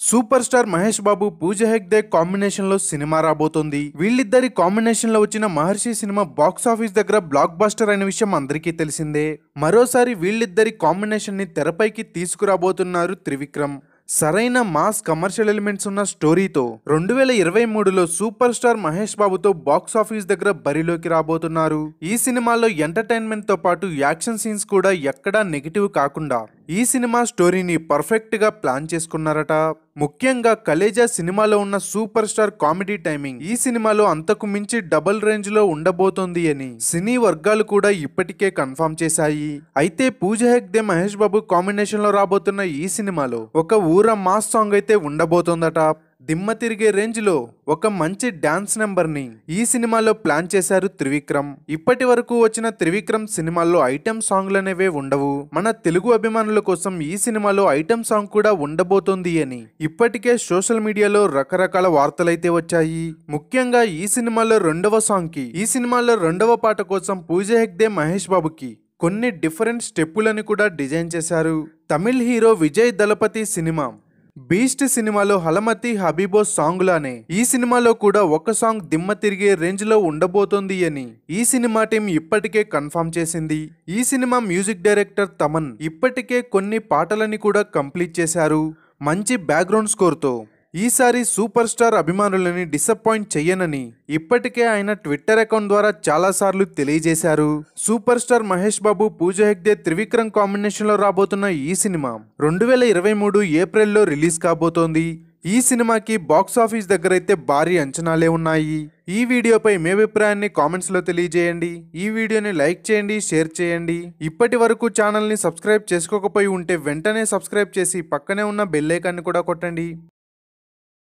Super star Mahesh Babu Pooja Hegde కాంబినేషన్లో cinema రాబోతోంది. వీళ్ళిద్దరి కాంబినేషన్లో వచ్చిన మహర్షి సినిమా బాక్స్ ఆఫీస్ దగ్గర బ్లాక్ బాస్టర్ అనే విషయం అందరికీ తెలిసిందే. మరోసారి వీళ్ళిద్దరి కాంబినేషన్ని తెరపైకి తీసుకురాబోతున్నారు త్రివిక్రమ్. సరైన మాస్ కమర్షియల్ ఎలిమెంట్స్ ఉన్న స్టోరీతో రెండు వేల ఇరవై మూడులో సూపర్ స్టార్ మహేష్ బాబుతో బాక్స్ ఆఫీస్ దగ్గర బరిలోకి రాబోతున్నారు. ఈ సినిమాలో ఎంటర్టైన్మెంట్తో పాటు యాక్షన్ సీన్స్ కూడా ఎక్కడా నెగిటివ్ కాకుండా ఈ సినిమా స్టోరీని పర్ఫెక్ట్గా ప్లాన్ చేసుకున్నారట. ముఖ్యంగా కలేజా సినిమాలో ఉన్న సూపర్ స్టార్ కామెడీ టైమింగ్ ఈ సినిమాలో అంతకు మించి డబుల్ రేంజ్లో ఉండబోతోంది అని సినీ వర్గాలు కూడా ఇప్పటికే కన్ఫర్మ్ చేశాయి. అయితే పూజ హెగ్దే మహేష్ బాబు కాంబినేషన్లో రాబోతున్న ఈ సినిమాలో ఒక ఊర మాస్ సాంగ్ అయితే ఉండబోతోందట. దిమ్మ తిరిగే రేంజ్లో ఒక మంచి డాన్స్ నెంబర్ని ఈ సినిమాలో ప్లాన్ చేశారు త్రివిక్రమ్. ఇప్పటి వరకు వచ్చిన త్రివిక్రమ్ సినిమాల్లో ఐటమ్ సాంగ్లు అనేవే ఉండవు. మన తెలుగు అభిమానుల కోసం ఈ సినిమాలో ఐటమ్ సాంగ్ కూడా ఉండబోతోంది అని. ఇప్పటికే సోషల్ మీడియాలో రకరకాల వార్తలైతే వచ్చాయి. ముఖ్యంగా ఈ సినిమాలో రెండవ సాంగ్కి ఈ సినిమాలో రెండవ పాట కోసం పూజ హెగ్దే మహేష్ బాబుకి కొన్ని డిఫరెంట్ స్టెప్పులని కూడా డిజైన్ చేశారు. Tamil hero Vijay Thalapathy cinema Beast సినిమాలో హలమతి హబీబో సాంగ్ లానే ఈ సినిమాలో కూడా ఒక సాంగ్ దిమ్మ తిరిగే రేంజ్లో ఉండబోతోంది అని. ఈ సినిమా టీం ఇప్పటికే కన్ఫర్మ్ చేసింది. ఈ సినిమా మ్యూజిక్ డైరెక్టర్ తమన్ ఇప్పటికే కొన్ని పాటలని కూడా కంప్లీట్ చేశారు. మంచి బ్యాక్గ్రౌండ్ స్కోర్తో. ఈసారి సూపర్ స్టార్ అభిమానులని డిసప్పాయింట్ చెయ్యనని ఇప్పటికే ఆయన ట్విట్టర్ అకౌంట్ ద్వారా చాలాసార్లు తెలియజేశారు. సూపర్ స్టార్ మహేష్ బాబు పూజ హెగ్దే త్రివిక్రమ్ కాంబినేషన్లో రాబోతున్న ఈ సినిమా రెండు వేల ఇరవై మూడు ఏప్రిల్లో రిలీజ్ కాబోతోంది. ఈ సినిమాకి బాక్స్ ఆఫీస్ దగ్గర అయితే భారీ అంచనాలే ఉన్నాయి. ఈ వీడియోపై మీ అభిప్రాయాన్ని కామెంట్స్లో తెలియజేయండి. ఈ వీడియోని లైక్ చేయండి షేర్ చేయండి. ఇప్పటి వరకు ఛానల్ని సబ్స్క్రైబ్ చేసుకోకపోయి ఉంటే వెంటనే సబ్స్క్రైబ్ చేసి పక్కనే ఉన్న బెల్లైకాన్ని కూడా కొట్టండి.